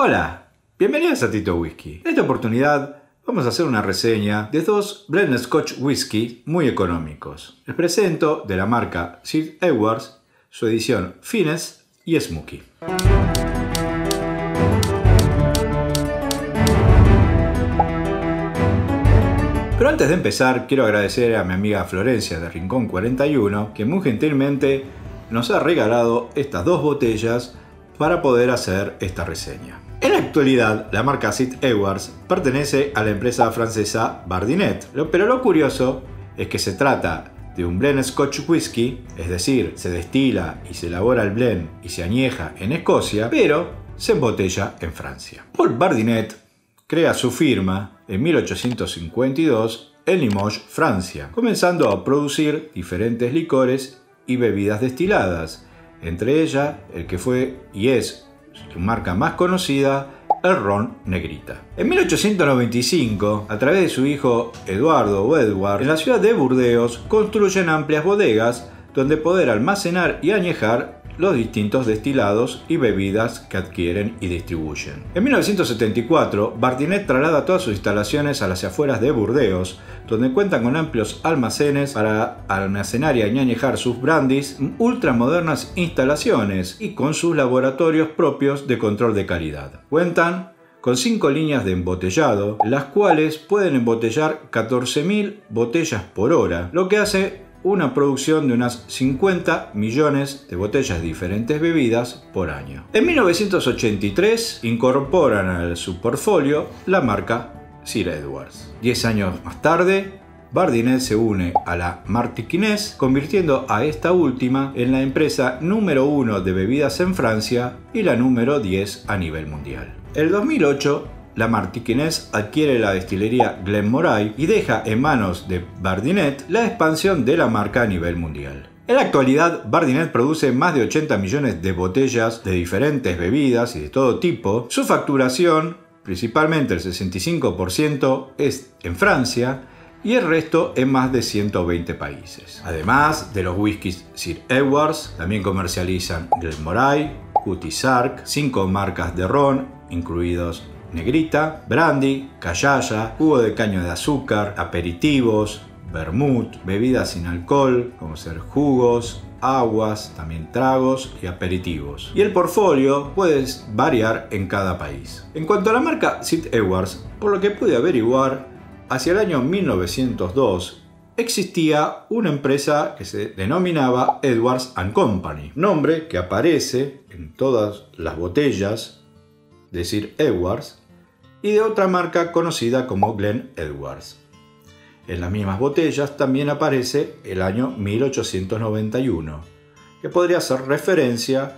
Hola, bienvenidos a Tito Whisky. En esta oportunidad vamos a hacer una reseña de dos blend Scotch Whisky muy económicos. Les presento de la marca Sir Edwards su edición Finesse y Smokey. Pero antes de empezar, quiero agradecer a mi amiga Florencia de Rincón 41, que muy gentilmente nos ha regalado estas dos botellas para poder hacer esta reseña. En la actualidad, la marca Sid Edwards pertenece a la empresa francesa Bardinet, pero lo curioso es que se trata de un blend Scotch Whisky, es decir, se destila y se elabora el blend y se añeja en Escocia, pero se embotella en Francia. Paul Bardinet crea su firma en 1852 en Limoges, Francia, comenzando a producir diferentes licores y bebidas destiladas, entre ellas el que fue y es su marca más conocida, el ron negrita. En 1895, a través de su hijo Eduardo o Edward, en la ciudad de Burdeos construyen amplias bodegas donde poder almacenar y añejar los distintos destilados y bebidas que adquieren y distribuyen. En 1974, Bardinet traslada todas sus instalaciones a las afueras de Burdeos, donde cuentan con amplios almacenes para almacenar y añejar sus brandis, ultramodernas instalaciones y con sus laboratorios propios de control de calidad. Cuentan con cinco líneas de embotellado, las cuales pueden embotellar 14.000 botellas por hora, lo que hace una producción de unas 50 millones de botellas de diferentes bebidas por año. En 1983 incorporan a su portfolio la marca Sir Edwards. Diez años más tarde, Bardinet se une a la Martiniquez, convirtiendo a esta última en la empresa número uno de bebidas en Francia y la número 10 a nivel mundial. El 2008 la Martiniquez adquiere la destilería Glenmoray y deja en manos de Bardinet la expansión de la marca a nivel mundial. En la actualidad, Bardinet produce más de 80 millones de botellas de diferentes bebidas y de todo tipo. Su facturación, principalmente el 65%, es en Francia y el resto en más de 120 países. Además de los whiskies Sir Edwards, también comercializan Glenmoray, Cutie Sark, cinco marcas de ron, incluidos negrita, brandy, callaya, jugo de caño de azúcar, aperitivos, vermut, bebidas sin alcohol, como ser jugos, aguas, también tragos y aperitivos. Y el portfolio puede variar en cada país. En cuanto a la marca Sid Edwards, por lo que pude averiguar, hacia el año 1902 existía una empresa que se denominaba Edwards Company, nombre que aparece en todas las botellas de Sir Edwards, y de otra marca conocida como Glen Edwards. En las mismas botellas también aparece el año 1891, que podría ser referencia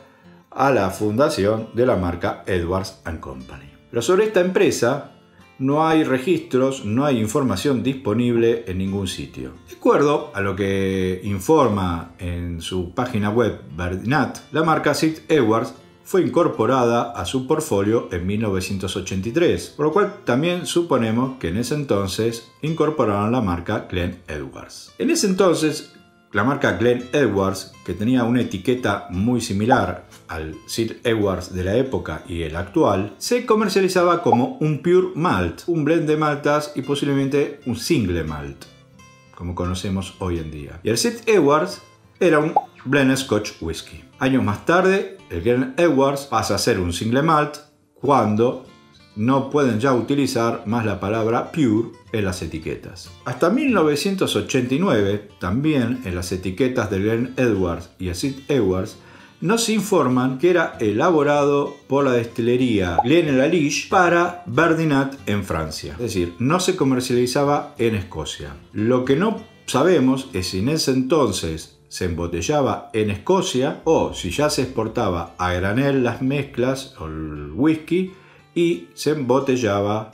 a la fundación de la marca Edwards Company. Pero sobre esta empresa no hay registros, no hay información disponible en ningún sitio. De acuerdo a lo que informa en su página web Bernat, la marca Sir Edwards fue incorporada a su portfolio en 1983, por lo cual también suponemos que en ese entonces incorporaron la marca Glen Edwards. En ese entonces, la marca Glen Edwards, que tenía una etiqueta muy similar al Sir Edwards de la época y el actual, se comercializaba como un pure malt, un blend de maltas y posiblemente un single malt, como conocemos hoy en día. Y el Sir Edwards era un blend Scotch Whisky. Años más tarde, el Glen Edwards pasa a ser un single malt cuando no pueden ya utilizar más la palabra pure en las etiquetas. Hasta 1989, también en las etiquetas del Glen Edwards y Sid Edwards, nos informan que era elaborado por la destilería Glen Laliche para Verdinat en Francia. Es decir, no se comercializaba en Escocia. Lo que no sabemos es si en ese entonces se embotellaba en Escocia o si ya se exportaba a granel las mezclas o el whisky y se embotellaba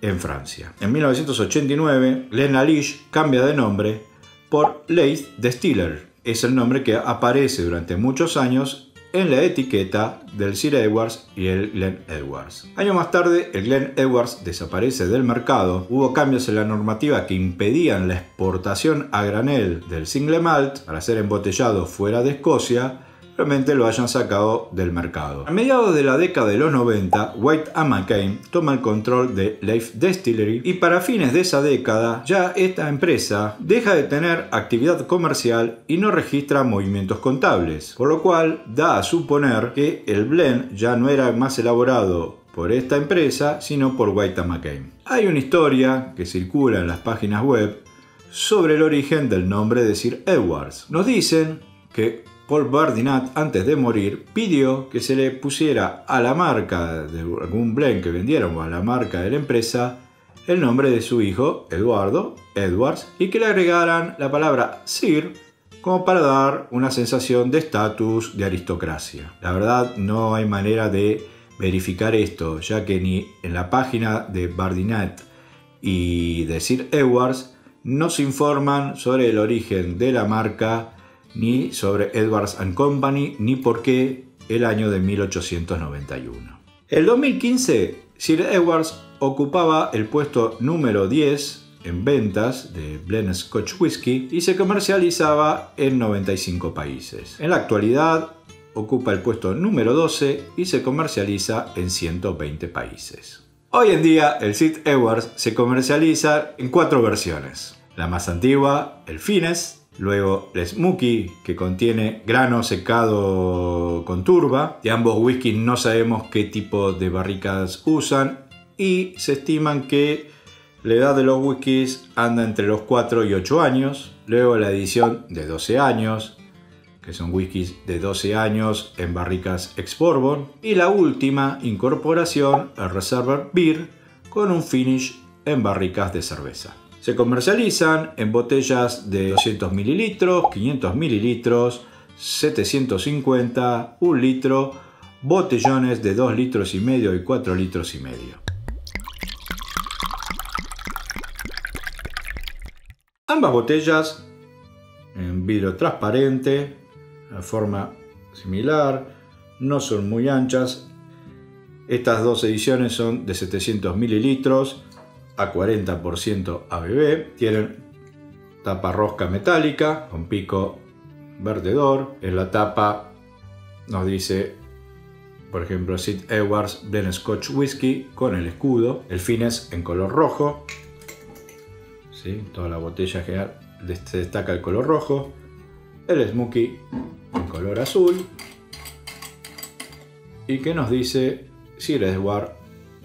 en Francia. En 1989, Glenalish cambia de nombre por Leith Distiller. Es el nombre que aparece durante muchos años en la etiqueta del Sir Edwards y el Glen Edwards. Años más tarde, el Glen Edwards desaparece del mercado. Hubo cambios en la normativa que impedían la exportación a granel del single malt para ser embotellado fuera de Escocia. Realmente lo hayan sacado del mercado. A mediados de la década de los 90, White McCain toma el control de Leif Distillery y para fines de esa década ya esta empresa deja de tener actividad comercial y no registra movimientos contables, por lo cual da a suponer que el blend ya no era más elaborado por esta empresa, sino por White McCain. Hay una historia que circula en las páginas web sobre el origen del nombre de Sir Edwards. Nos dicen que Paul Bardinat, antes de morir, pidió que se le pusiera a la marca de algún blend que vendieron o a la marca de la empresa el nombre de su hijo, Eduardo, Edwards, y que le agregaran la palabra Sir como para dar una sensación de estatus, de aristocracia. La verdad no hay manera de verificar esto, ya que ni en la página de Bardinat y de Sir Edwards no se informan sobre el origen de la marca, ni sobre Edwards Company, ni por qué el año de 1891. El 2015, Sir Edwards ocupaba el puesto número 10 en ventas de Blend Scotch Whisky y se comercializaba en 95 países. En la actualidad ocupa el puesto número 12 y se comercializa en 120 países. Hoy en día el Sid Edwards se comercializa en cuatro versiones. La más antigua, el Fines, luego el Smoky, que contiene grano secado con turba. De ambos whiskies no sabemos qué tipo de barricas usan y se estiman que la edad de los whiskies anda entre los 4 y 8 años. Luego la edición de 12 años, que son whiskies de 12 años en barricas ex-bourbon, y la última incorporación, el Reservoir Beer, con un finish en barricas de cerveza. Se comercializan en botellas de 200 mililitros, 500 mililitros, 750, 1 litro, botellones de 2 litros y medio y 4 litros y medio. Ambas botellas en vidrio transparente de forma similar, no son muy anchas. Estas dos ediciones son de 700 mililitros a 40% ABB. Tienen tapa rosca metálica con pico vertedor. En la tapa nos dice, por ejemplo, Sid Edwards Blend Scotch Whisky con el escudo. El fines en color rojo. ¿Sí? Toda la botella general se destaca el color rojo. El Smoky en color azul y que nos dice Sir Edward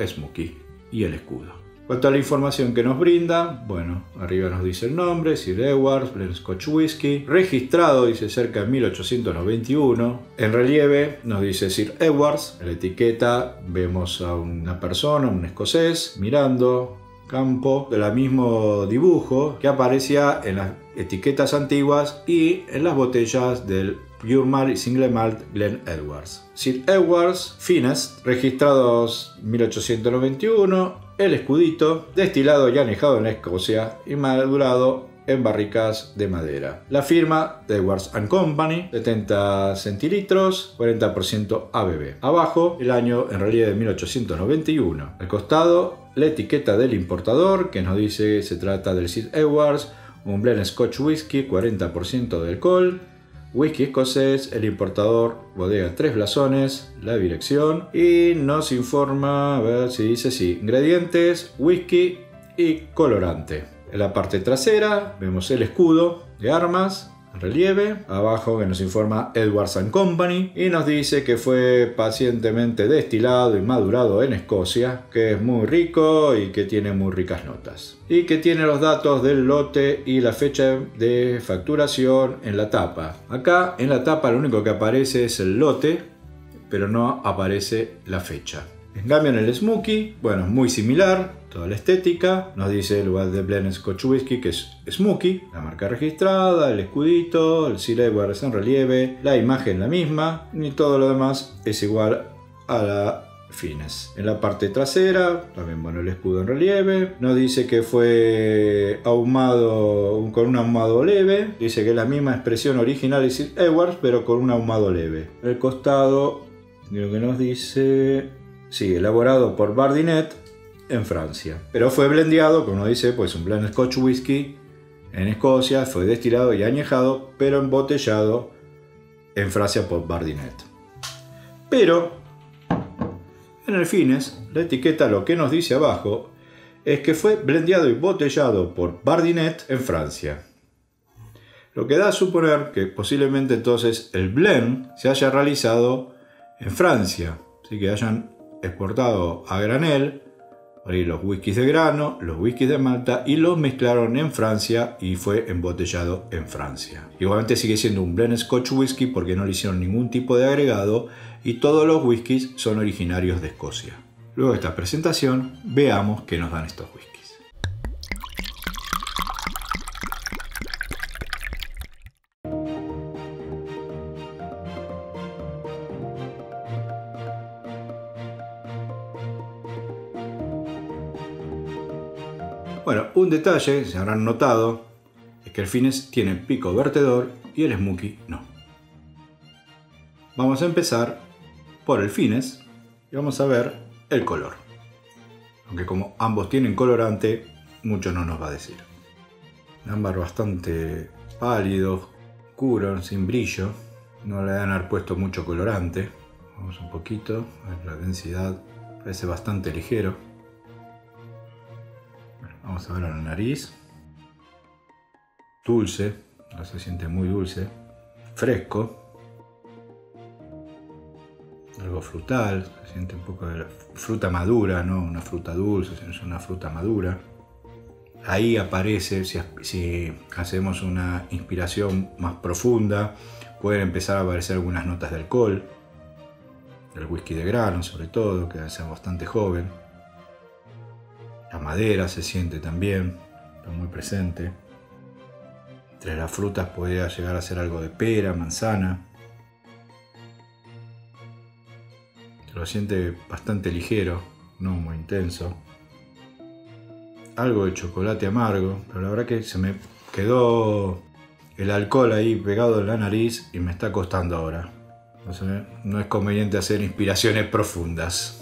Smokey y el escudo. Cuanto a la información que nos brinda, bueno, arriba nos dice el nombre, Sir Edwards, Blend Scotch Whisky, registrado dice cerca de 1891, en relieve nos dice Sir Edwards, en la etiqueta vemos a una persona, un escocés, mirando campo del mismo dibujo que aparecía en las etiquetas antiguas y en las botellas del Pure Malt y Single Malt Glen Edwards. Sir Edwards Finest, registrados 1891, el escudito, destilado y anejado en Escocia y madurado en barricas de madera. La firma de Edwards Company, 70 centilitros, 40% ABB. Abajo, el año en realidad de 1891. Al costado, la etiqueta del importador que nos dice se trata del Sir Edwards, un blend Scotch Whisky, 40% de alcohol, whisky escocés, el importador, bodega Tres Blasones, la dirección y nos informa, a ver si dice sí, ingredientes, whisky y colorante. En la parte trasera vemos el escudo de armas, relieve, abajo que nos informa Edwards Company y nos dice que fue pacientemente destilado y madurado en Escocia, que es muy rico y que tiene muy ricas notas. Y que tiene los datos del lote y la fecha de facturación en la tapa. Acá en la tapa lo único que aparece es el lote, pero no aparece la fecha. En cambio en el Smokey, bueno, es muy similar, toda la estética. Nos dice el lugar de Blend Scotch Whisky que es Smokey, la marca registrada, el escudito, el Edwards en relieve, la imagen la misma y todo lo demás es igual a la Fines. En la parte trasera, también bueno, el escudo en relieve. Nos dice que fue ahumado con un ahumado leve. Dice que es la misma expresión original de Sir Edwards, pero con un ahumado leve. El costado, lo que nos dice Sí, elaborado por Bardinet en Francia. Pero fue blendeado, como dice, pues un blend Scotch Whisky en Escocia, fue destilado y añejado, pero embotellado en Francia por Bardinet. Pero en el Fines, la etiqueta lo que nos dice abajo es que fue blendeado y botellado por Bardinet en Francia. Lo que da a suponer que posiblemente entonces el blend se haya realizado en Francia, así que hayan exportado a granel los whiskies de grano, los whiskies de malta y los mezclaron en Francia y fue embotellado en Francia. Igualmente sigue siendo un blend Scotch whisky porque no le hicieron ningún tipo de agregado y todos los whiskies son originarios de Escocia. Luego de esta presentación, veamos qué nos dan estos whiskies. Bueno, un detalle, se habrán notado, es que el Fines tiene pico vertedor y el Smokey no. Vamos a empezar por el Fines y vamos a ver el color. Aunque como ambos tienen colorante, mucho no nos va a decir. Ámbar bastante pálido, oscuro, sin brillo. No le dan haber puesto mucho colorante. Vamos un poquito, la densidad parece bastante ligero. Vamos a ver la nariz. Dulce, no se siente muy dulce. Fresco. Algo frutal, se siente un poco de fruta madura, no una fruta dulce, es una fruta madura. Ahí aparece, si, hacemos una inspiración más profunda, pueden empezar a aparecer algunas notas de alcohol, del whisky de grano sobre todo, que es bastante joven la madera se siente también, está muy presente. Entre las frutas podría llegar a ser algo de pera, manzana. Se lo siente bastante ligero, no muy intenso. Algo de chocolate amargo, pero la verdad que se me quedó el alcohol ahí pegado en la nariz y me está costando ahora. no es conveniente hacer inspiraciones profundas.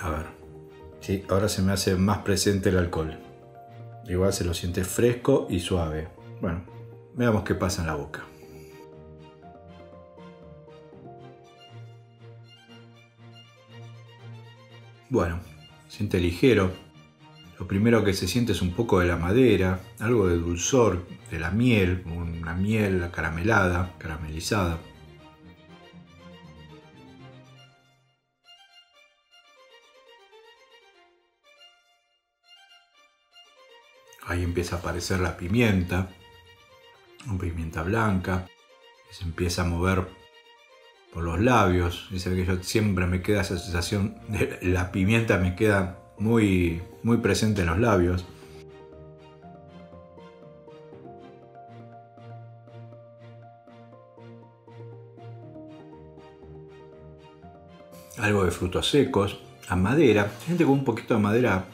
A ver. Sí, ahora se me hace más presente el alcohol. Igual se lo siente fresco y suave. Bueno, veamos qué pasa en la boca. Bueno, siente ligero. Lo primero que se siente es un poco de la madera, algo de dulzor, de la miel, una miel caramelada, caramelizada. Ahí empieza a aparecer la pimienta, pimienta blanca, se empieza a mover por los labios. Dice que yo siempre me queda esa sensación de la pimienta me queda muy, muy presente en los labios. Algo de frutos secos, a madera, gente con un poquito de madera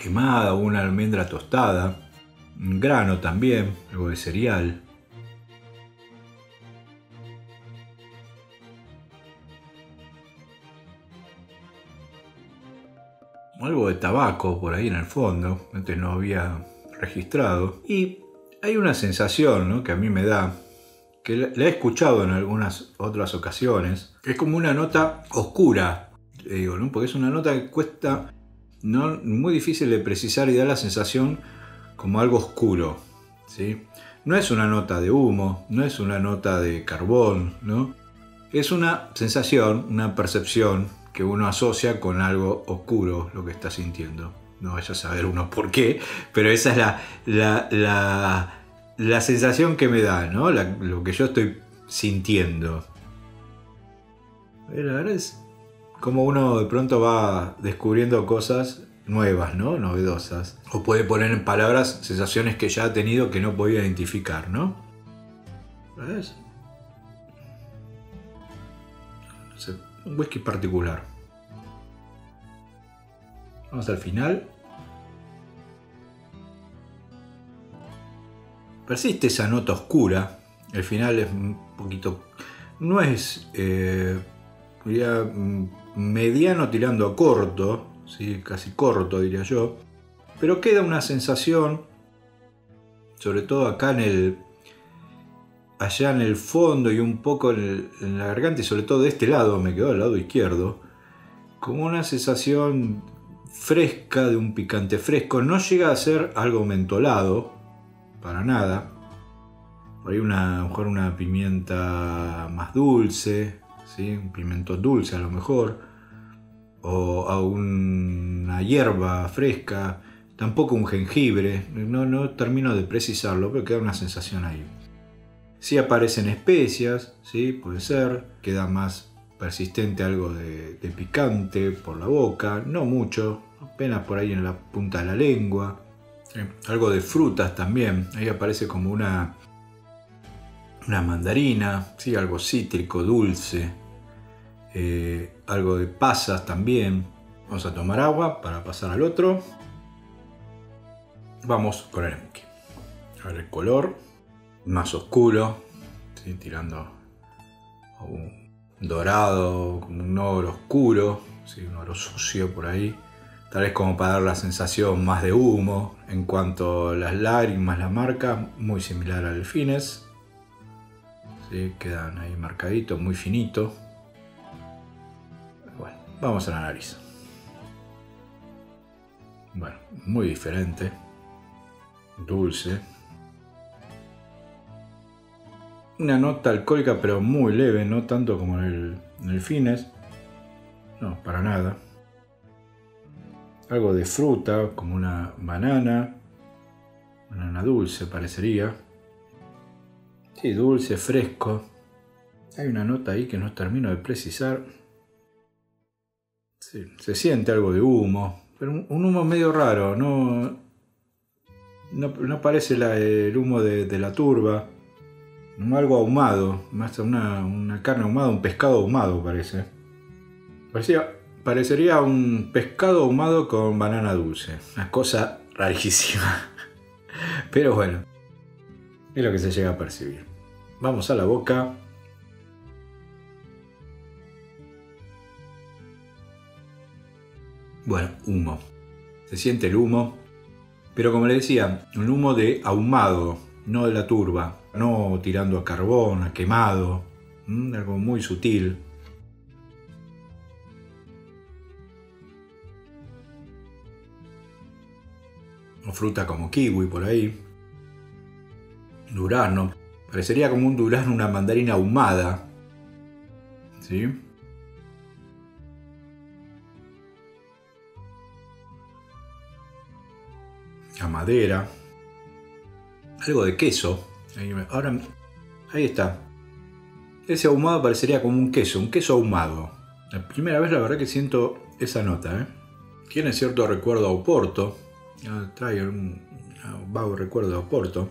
quemada, una almendra tostada, un grano también, algo de cereal. Algo de tabaco por ahí en el fondo, antes no había registrado. Y hay una sensación que a mí me da, que la he escuchado en algunas otras ocasiones, que es como una nota oscura, digo, ¿no? porque es una nota que cuesta no, muy difícil de precisar y da la sensación como algo oscuro. ¿sí? No es una nota de humo, no es una nota de carbón, ¿no? es una sensación, una percepción que uno asocia con algo oscuro lo que está sintiendo. No vaya a saber uno por qué, pero esa es la, la, la, sensación que me da, ¿no? lo que yo estoy sintiendo. La verdad es como uno de pronto va descubriendo cosas nuevas, ¿no? Novedosas. O puede poner en palabras sensaciones que ya ha tenido que no podía identificar, ¿no? ¿Ves? un whisky particular. Vamos al final. Persiste esa nota oscura. El final es un poquito... No es... Eh, mediano tirando a corto, ¿sí? casi corto diría yo, pero queda una sensación, sobre todo acá en el, allá en el fondo y un poco en, en la garganta y sobre todo de este lado, me quedó al lado izquierdo, como una sensación fresca de un picante fresco. No llega a ser algo mentolado, para nada. Por una, a lo mejor una pimienta más dulce, un pimiento dulce a lo mejor, o a una hierba fresca, tampoco un jengibre, no, no termino de precisarlo, pero queda una sensación ahí. Si aparecen especias, ¿sí? puede ser, queda más persistente algo de, picante por la boca, no mucho, apenas por ahí en la punta de la lengua. Algo de frutas también, ahí aparece como una, una mandarina, ¿sí? algo cítrico, dulce, eh, algo de pasas también. Vamos a tomar agua para pasar al otro. Vamos con el. A ver el color, más oscuro, tirando un dorado, como un oro oscuro, un oro sucio por ahí. Tal vez como para dar la sensación más de humo. En cuanto a las lágrimas, la marca, muy similar al Fines. Quedan ahí marcaditos, muy finito. Vamos a la nariz. Bueno, muy diferente. Dulce. Una nota alcohólica pero muy leve, no tanto como en el, el Fines. No, para nada. Algo de fruta, como una banana. Banana dulce parecería. Sí, dulce, fresco. Hay una nota ahí que no termino de precisar. Sí, se siente algo de humo, pero un, humo medio raro, no, no, parece el humo de, la turba, algo ahumado, más una, una carne ahumada, un pescado ahumado parece. Parecía, parecería un pescado ahumado con banana dulce, una cosa rarísima. Pero bueno, es lo que se llega a percibir. Vamos a la boca. Bueno, humo. Se siente el humo, pero como le decía, un humo de ahumado, no de la turba, no tirando a carbón, a quemado, algo muy sutil. O fruta como kiwi por ahí. Durazno. Parecería como un durazno, una mandarina ahumada. ¿Sí? Madera. Algo de queso. Ahora, ahí está. Ese ahumado parecería como un queso, un queso ahumado. La primera vez la verdad que siento esa nota. ¿eh? Tiene cierto recuerdo a Oporto. Trae un, un vago recuerdo a Oporto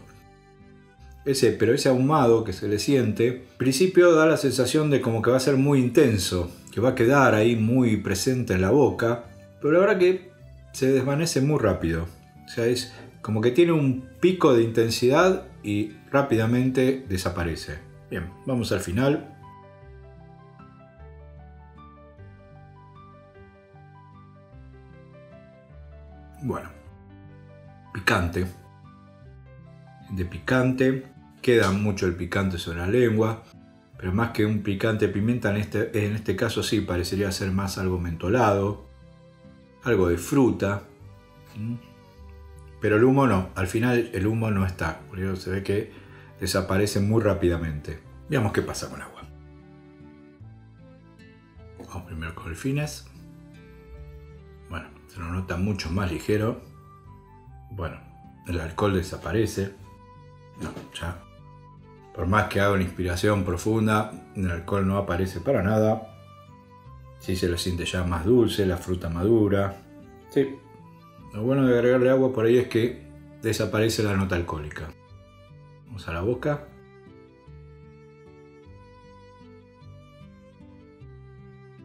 ese, pero ese ahumado que se le siente, al principio da la sensación de como que va a ser muy intenso, que va a quedar ahí muy presente en la boca, pero la verdad que se desvanece muy rápido. O sea, es como que tiene un pico de intensidad y rápidamente desaparece. Bien, vamos al final. Bueno, picante de picante, queda mucho el picante sobre la lengua, pero más que un picante pimienta en este, en este caso sí parecería ser más algo mentolado, algo de fruta, pero el humo no, al final el humo no está, se ve que desaparece muy rápidamente. Veamos qué pasa con agua. Vamos primero con el fines. Bueno, se lo nota mucho más ligero. Bueno, el alcohol desaparece. No, ya. Por más que haga una inspiración profunda, el alcohol no aparece para nada. Sí se lo siente ya más dulce, la fruta madura. Sí. Lo bueno de agregarle agua por ahí es que desaparece la nota alcohólica. Vamos a la boca.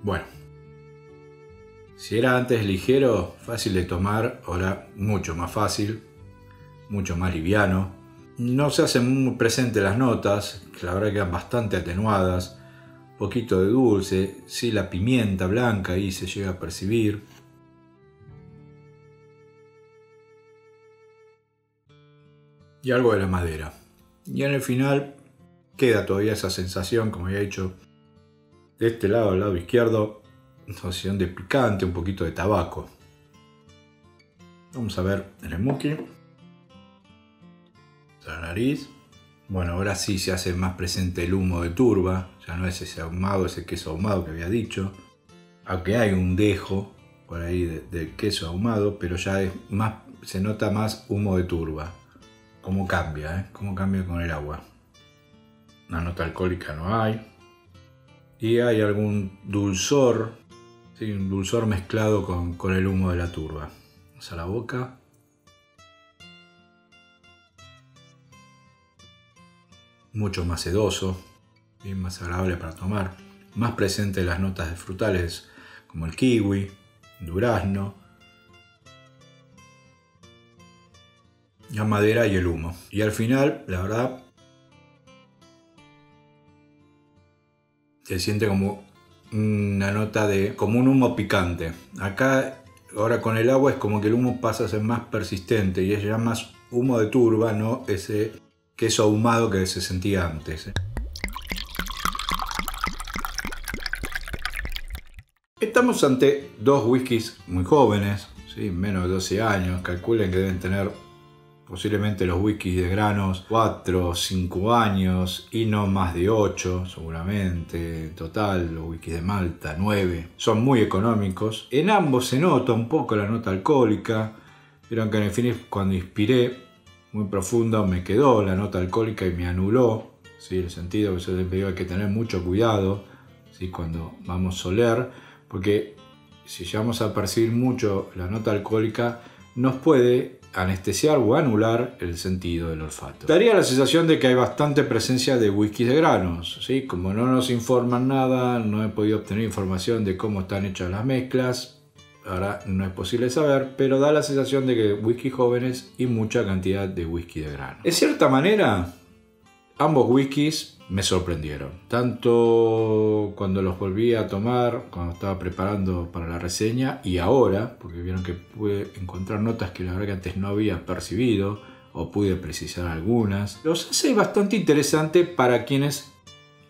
Bueno. Si era antes ligero, fácil de tomar, ahora mucho más fácil, mucho más liviano no se hacen muy presentes las notas, que la verdad quedan bastante atenuadas. Poquito de dulce, sí, la pimienta blanca ahí se llega a percibir. Y algo de la madera. Y en el final, queda todavía esa sensación, como había dicho, de este lado, al lado izquierdo, una sensación de picante, un poquito de tabaco. Vamos a ver el smoky. La nariz. Bueno, ahora sí se hace más presente el humo de turba. Ya no es ese ahumado, ese queso ahumado que había dicho. Aunque hay un dejo por ahí de, queso ahumado, pero ya es más, se nota más humo de turba. Cómo cambia, ¿eh? Cómo cambia con el agua. Una nota alcohólica no hay. Y hay algún dulzor, ¿sí? un dulzor mezclado con, con el humo de la turba. Vamos a la boca. Mucho más sedoso, bien más agradable para tomar. Más presente las notas de frutales como el kiwi, durazno, la madera y el humo. Y al final, la verdad, se siente como una nota de, como un humo picante. Acá, ahora con el agua es como que el humo pasa a ser más persistente y es ya más humo de turba, no ese queso ahumado que se sentía antes. Estamos ante dos whiskies muy jóvenes, ¿sí? menos de 12 años, calculen que deben tener posiblemente los whiskies de granos 4 o 5 años y no más de 8 seguramente en total los whiskies de Malta 9 son muy económicos en ambos se nota un poco la nota alcohólica pero aunque en el cuando inspiré muy profundo me quedó la nota alcohólica y me anuló ¿sí? el sentido que hay que tener mucho cuidado ¿sí? cuando vamos a oler porque si llegamos a percibir mucho la nota alcohólica nos puede anestesiar o anular el sentido del olfato. Daría la sensación de que hay bastante presencia de whisky de granos. ¿sí? Como no nos informan nada, no he podido obtener información de cómo están hechas las mezclas. Ahora no es posible saber, pero da la sensación de que whisky jóvenes y mucha cantidad de whisky de grano. En cierta manera, ambos whiskies me sorprendieron. Tanto cuando los volví a tomar, cuando estaba preparando para la reseña, y ahora, porque vieron que pude encontrar notas que la verdad que antes no había percibido, o pude precisar algunas. Los hace bastante interesante para quienes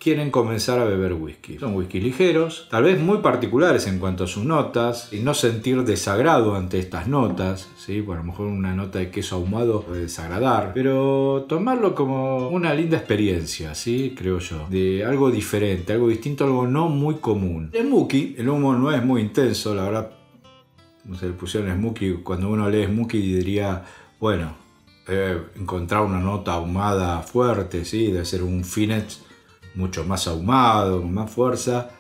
quieren comenzar a beber whisky. Son whisky ligeros, tal vez muy particulares en cuanto a sus notas, y no sentir desagrado ante estas notas, ¿sí? Por a lo mejor una nota de queso ahumado puede desagradar, pero tomarlo como una linda experiencia, ¿sí? Creo yo, de algo diferente, algo distinto, algo no muy común. El Smoky, el humo no es muy intenso, la verdad, no sé, le pusieron Smoky, cuando uno lee Smoky diría, bueno, encontrar una nota ahumada fuerte, ¿sí? De ser un Finet mucho más ahumado, con más fuerza.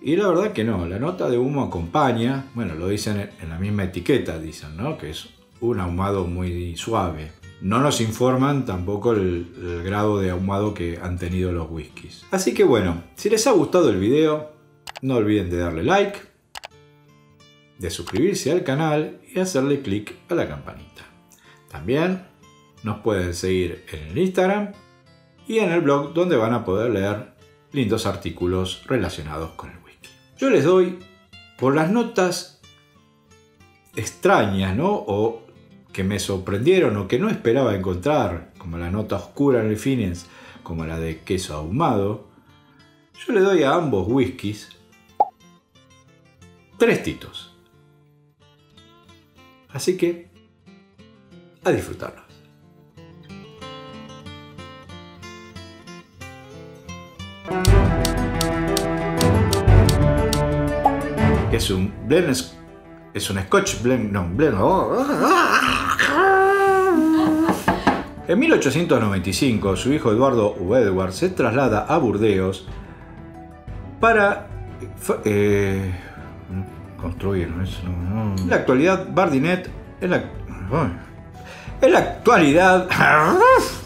Y la verdad que no, la nota de humo acompaña, bueno, lo dicen en la misma etiqueta, dicen, ¿no? Que es un ahumado muy suave. No nos informan tampoco el, grado de ahumado que han tenido los whiskies. Así que bueno, si les ha gustado el video, no olviden de darle like, de suscribirse al canal y hacerle clic a la campanita. También nos pueden seguir en el Instagram y en el blog donde van a poder leer lindos artículos relacionados con el whisky. Yo les doy por las notas extrañas, ¿no? O que me sorprendieron o que no esperaba encontrar, como la nota oscura en el Finens, como la de queso ahumado, yo le doy a ambos whiskies tres titos. Así que, a disfrutarlo. Es un blend, es un Scotch blend, no, blend. Oh. En 1895, su hijo Eduardo Edward se traslada a Burdeos para eh, construir. En la actualidad, Bardinet en la, en la actualidad